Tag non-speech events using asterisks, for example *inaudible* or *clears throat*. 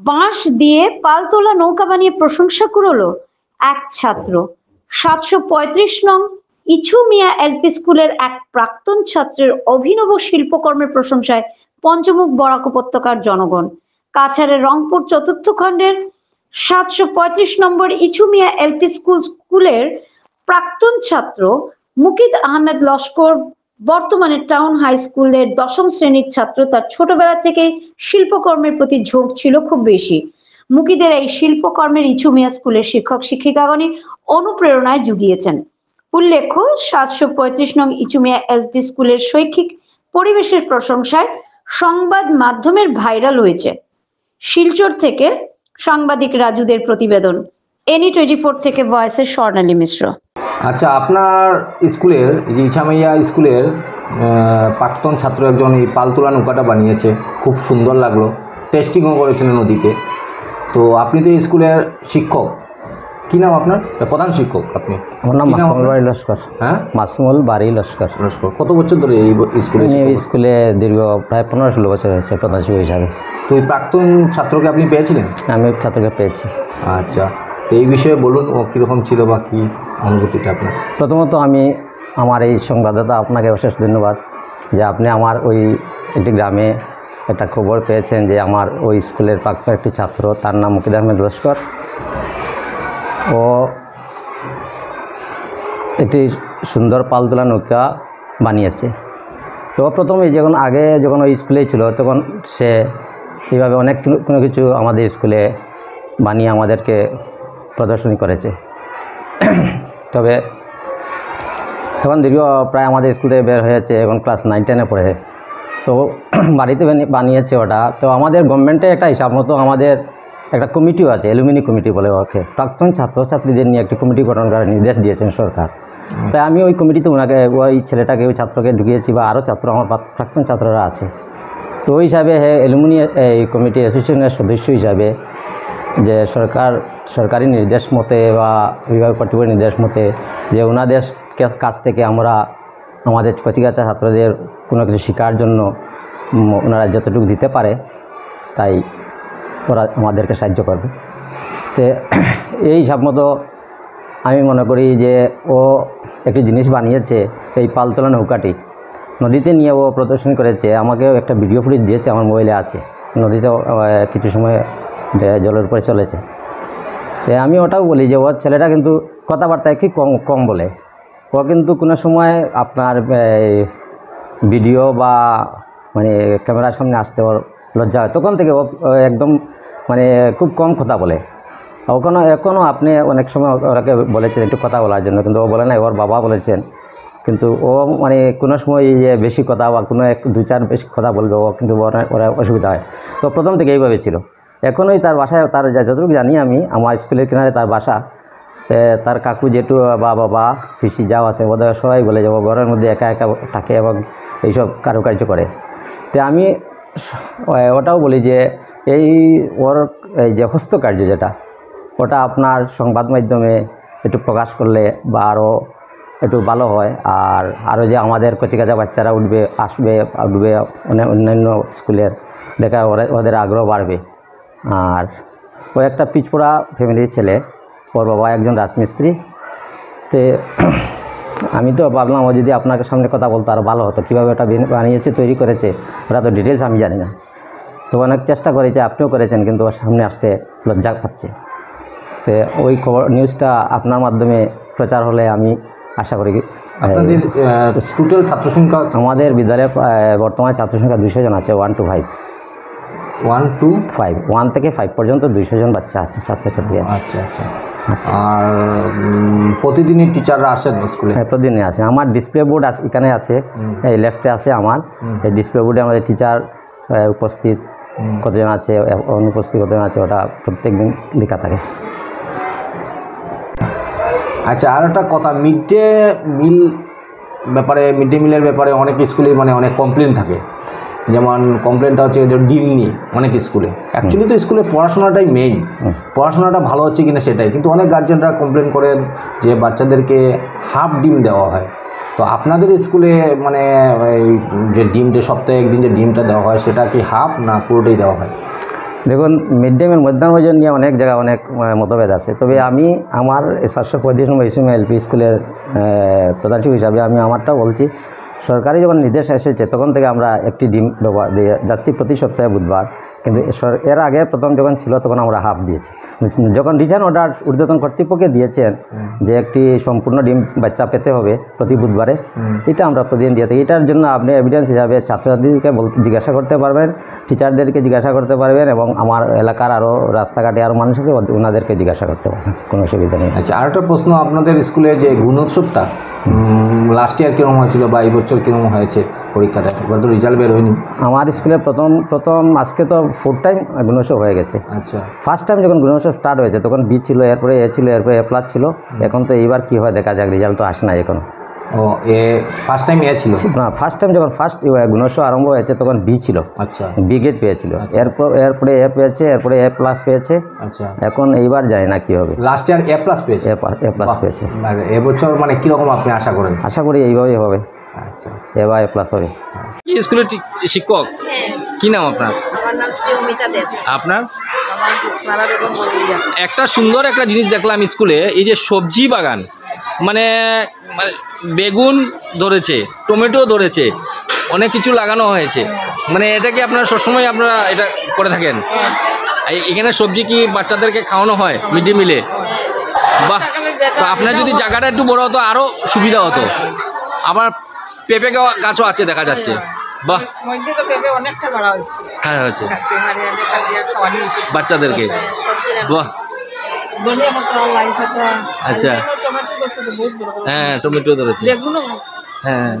বাঁশ দিয়ে পালতোলা নৌকা বানিয়ে প্রশংসা কুড়লো এক ছাত্র। সাতশো পঁয়ত্রিশ নং ইছু মিয়া এলপি স্কুলের এক প্রাক্তন ছাত্রের অভিনব শিল্পকর্মের প্রশংসায় পঞ্চমুখ বরাক উপত্যকার জনগণ। কাছাড়ের রংপুর চতুর্থ খণ্ডের সাতশো পঁয়ত্রিশ নম্বর ইছু মিয়া এলপি স্কুল স্কুলের প্রাক্তন ছাত্র মুকিদ আহমেদ লস্কর বর্তমানে টাউন হাই স্কুলের দশম শ্রেণির ছাত্র তার ছোটবেলা থেকে শিল্পকর্মের প্রতি ঝোঁক ছিল খুব বেশি। মুকিদের এই শিল্পকর্মের ইছু মিয়া স্কুলের শিক্ষক শিক্ষিকাগণই অনুপ্রেরণায় জুগিয়েছেন। উল্লেখ্য, সাতশো পঁয়ত্রিশ নং ইচুমিয়া এলপি স্কুলের শৈক্ষিক পরিবেশের প্রশংসায় সংবাদ মাধ্যমের ভাইরাল হয়েছে। শিলচর থেকে সাংবাদিক রাজুদের প্রতিবেদন এনি টোয়েন্টি ফোর থেকে ভয়েসের স্বর্ণালী মিশ্র। আচ্ছা আপনার স্কুলের এই যে ইছামাইয়া স্কুলের প্রাক্তন ছাত্র একজন এই পালতোলা নৌকাটা বানিয়েছে খুব সুন্দর লাগল। টেস্টিংও করেছিলেন নদীতে। তো আপনি তো এই স্কুলের শিক্ষক। কী নাম আপনার? প্রধান শিক্ষক আপনি। আমার নাম মাসুমুল বাড়ি লস্কর। হ্যাঁ? মাসুমুল বাড়ি লস্কর। লস্কর। কত বছর ধরে এই স্কুলে? স্কুলে দীর্ঘ প্রায় পনেরো ষোলো বছর হয়েছে প্রধান শিক্ষক হিসাবে। তো এই প্রাক্তন ছাত্রকে আপনি পেয়েছিলেন? আমি ছাত্রকে পেয়েছি। আচ্ছা। তো এই বিষয়ে বলুন ও কীরকম ছিল বা কী? অনুভূতিটা আপনার? প্রথমত আমি আমার এই সংবাদদাতা আপনাকে অশেষ ধন্যবাদ যে আপনি আমার ওই একটি গ্রামে একটা খবর পেয়েছেন যে আমার ওই স্কুলের প্রাক্তন একটি ছাত্র, তার নাম মুকিদ আহমেদ লস্কর। ও একটি সুন্দর পালতোলা নৌকা বানিয়েছে। তো প্রথমে যখন আগে যখন ওই স্কুলেই ছিল, তখন সে এইভাবে অনেক কোনো কিছু আমাদের স্কুলে বানিয়ে আমাদেরকে প্রদর্শনী করেছে। তবে তখন দীর্ঘ প্রায় আমাদের স্কুলে বের হয়েছে এখন ক্লাস নাইন টেনে পড়ে। তো *clears throat* বাড়িতে বানি- বানিয়েছে ওটা। তো আমাদের গভর্নমেন্টে একটা হিসাব মতো আমাদের একটা কমিটিও আছে অ্যালুমিনি কমিটি বলে ওকে। প্রাক্তন ছাত্রছাত্রীদের নিয়ে একটি কমিটি গঠন করার নির্দেশ দিয়েছেন সরকার। তাই আমি ওই কমিটিতে ওনাকে ওই ছেলেটাকে ওই ছাত্রকে ঢুকিয়েছি বা আরও ছাত্র আমার প্রাক্তন ছাত্ররা আছে। তো ওই হিসাবে হ্যাঁ অ্যালুমিনি এই কমিটি অ্যাসোসিয়েশনের সদস্য হিসাবে যে সরকার সরকারি নির্দেশ মতে বা বিভাগ কর্তৃপক্ষের নির্দেশ মতে যে ওনাদের কাছ থেকে আমরা আমাদের কচিকাচা ছাত্রদের কোনো কিছু শেখার জন্য ওনারা যতটুকু দিতে পারে, তাই ওরা আমাদেরকে সাহায্য করবে। তো *clears throat* এই হিসাব মতো আমি মনে করি যে ও একটি জিনিস বানিয়েছে, এই পালতোলা নৌকাটি। নদীতে নিয়ে ও প্রদর্শন করেছে, আমাকেও একটা ভিডিও ফুটেজ দিয়েছে, আমার মোবাইলে আছে। নদীতে কিছু সময় জলের উপরে চলেছে। তো আমি ওটাও বলি যে ওর ছেলেটা কিন্তু কথাবার্তায় কি কম কম বলে। ও কিন্তু কোনো সময় আপনার ভিডিও বা মানে ক্যামেরার সামনে আসতে ওর লজ্জা হয়। তখন থেকে ও একদম মানে খুব কম কথা বলে। ওখানে এখনও আপনি অনেক সময় ওরাকে বলেছেন একটু কথা বলার জন্য, কিন্তু ও বলে না ওর বাবা বলেছেন। কিন্তু ও মানে কোনো সময় যে বেশি কথা বা কোনো এক, দু চার বেশি কথা বলবে, ও কিন্তু ওরা অসুবিধা হয়। তো প্রথম থেকে এইভাবে ছিল। এখনই তার বাসায়, তার যতটুকু জানি আমি, আমার স্কুলের কিনারে তার বাসা। তার কাকু জেঠু বা বাবা পিসি যাও আছে ওদের সবাই বলে যে ও ঘরের মধ্যে একা একা থাকে এবং এইসব কারুকার্য করে। তো আমি ওটাও বলি যে, এই ওর, এই যে হস্তকার্য যেটা, ওটা আপনার সংবাদ মাধ্যমে একটু প্রকাশ করলে বা আরও একটু ভালো হয়। আর আরও যে আমাদের কচিকাচা বাচ্চারা উঠবে, আসবে, উঠবে অন্যান্য স্কুলের, দেখা ওদের আগ্রহ বাড়বে। আর ও একটা পিচপোড়া ফ্যামিলির ছেলে ওর বাবা একজন রাজমিস্ত্রি। তে *clears throat* আমি তো ভাবলাম ও যদি আপনাকে সামনে কথা বলতো আরও ভালো হতো। কীভাবে ওটা বানিয়েছে তৈরি করেছে ওটা তো ডিটেলস আমি জানি না। তো অনেক চেষ্টা করেছে আপনিও করেছেন কিন্তু ওর সামনে আসতে লজ্জা পাচ্ছে। তো ওই খবর নিউজটা আপনার মাধ্যমে প্রচার হলে আমি আশা করি টোটাল ছাত্র সংখ্যা আমাদের বিদ্যালয়ে বর্তমানে ছাত্র সংখ্যা দুশো জন আছে one two five one two five one থেকে ফাইভ পর্যন্ত দুইশো জন বাচ্চা আছে ছাত্রছাত্রী আছে। আচ্ছা আচ্ছা। আর প্রতিদিনই টিচাররা আসেন স্কুলে? হ্যাঁ প্রতিদিনই আছে আমার ডিসপ্লে বোর্ড আছে এখানে আছে এই লেফটে আছে আমার। এই ডিসপ্লে বোর্ডে আমাদের টিচার উপস্থিত কতজন আছে অনুপস্থিত কতজন আছে ওটা প্রত্যেক দিন লেখা থাকে। আচ্ছা আর একটা কথা মিড ডে মিল ব্যাপারে মিড ডে মিলের ব্যাপারে অনেক স্কুলে মানে অনেক কমপ্লেন থাকে। যেমন কমপ্লেনটা হচ্ছে যে ডিম নিয়ে অনেক স্কুলে। অ্যাকচুয়ালি তো স্কুলে পড়াশোনাটাই মেইন পড়াশোনাটা ভালো হচ্ছে কিনা সেটাই। কিন্তু অনেক গার্জেনরা কমপ্লেন করেন যে বাচ্চাদেরকে হাফ ডিম দেওয়া হয়। তো আপনাদের স্কুলে মানে এই যে ডিম যে সপ্তাহে একদিন যে ডিমটা দেওয়া হয় সেটা কি হাফ না পুরোটাই দেওয়া হয়? দেখুন মিড ডে মিল মধ্যাহ্ন ভোজন নিয়ে অনেক জায়গায় অনেক মতভেদ আছে। তবে আমি আমার সাতশো পঁয়ত্রিশ নম্বর ইসিএম এলপি স্কুলের প্রধান হিসাবে আমি আমারটা বলছি সরকারি যখন নির্দেশ এসেছে, তখন থেকে আমরা একটি ডিম ব্যবহার দিয়ে যাচ্ছি প্রতি সপ্তাহে বুধবার। কিন্তু এর আগে প্রথম যখন ছিল তখন আমরা হাফ দিয়েছি। যখন রিটার্ন অর্ডার ঊর্ধ্বতন কর্তৃপক্ষে দিয়েছেন যে একটি সম্পূর্ণ ডিম বাচ্চা পেতে হবে প্রতি বুধবারে এটা আমরা প্রতিদিন দিয়ে থাকি। এটার জন্য আপনি এভিডেন্স হিসাবে ছাত্রছাত্রীদেরকে বলতে জিজ্ঞাসা করতে পারবেন টিচারদেরকে জিজ্ঞাসা করতে পারবেন এবং আমার এলাকার আরও রাস্তাঘাটে আরও মানুষ আছে ওনাদেরকে জিজ্ঞাসা করতে পারবেন। কোনো অসুবিধা নেই। আচ্ছা আর একটা প্রশ্ন আপনাদের স্কুলে যে গুণোৎসবটা লাস্ট ইয়ার কীরকম হয়েছিল বা এই বছর কীরকম হয়েছে? পরীক্ষাটা এবার তো রেজাল্ট বের হয়নি। আমার স্কুলে প্রথম প্রথম আজকে তো ফোর টাইম গুণোৎসব হয়ে গেছে। আচ্ছা। ফার্স্ট টাইম যখন গুণোৎসব স্টার্ট হয়েছে তখন বি ছিল এরপরে এ ছিল এরপরে এ প্লাস ছিল। এখন তো এইবার কী হয় দেখা যাক রেজাল্ট তো আসে না এখনও। ও এ ফার্স্ট টাইম এ ছিল? না ফার্স্ট টাইম যখন ফার্স্ট গুণোৎসব আরম্ভ হয়েছে তখন বি ছিল। আচ্ছা। বি গ্রেড পেয়েছিল। এরপর এরপরে এ পেয়েছে এরপরে এ প্লাস পেয়েছে। আচ্ছা। এখন এইবার জানি না কী হবে। লাস্ট ইয়ার এ প্লাস পেয়েছে? এ এ প্লাস পেয়েছে। আর এবছর মানে কীরকম আপনি আশা করেন? আশা করি এইভাবেই হবে। আচ্ছা আচ্ছা। এবার প্লাস হবে স্কুলের শিক্ষক? কি নাম আপনার? আমার নাম শ্রী দেব। আপনার? একটা সুন্দর একটা জিনিস দেখলাম স্কুলে এই যে সবজি বাগান। মানে মানে বেগুন ধরেছে টমেটো ধরেছে অনেক কিছু লাগানো হয়েছে। মানে এটা কি আপনারা সবসময় আপনারা এটা করে থাকেন? এই- এখানে সবজি কি বাচ্চাদেরকে খাওয়ানো হয় মিড ডে মিলে? বাহ তো আপনার যদি জায়গাটা একটু বড় হতো আরও সুবিধা হতো। আবার পেঁপে গাছও আছে দেখা যাচ্ছে। বাহ। হ্যাঁ হয়েছে। বাচ্চাদেরকে। বাহ। আচ্ছা। হ্যাঁ টমেটো ধরেছে। হ্যাঁ।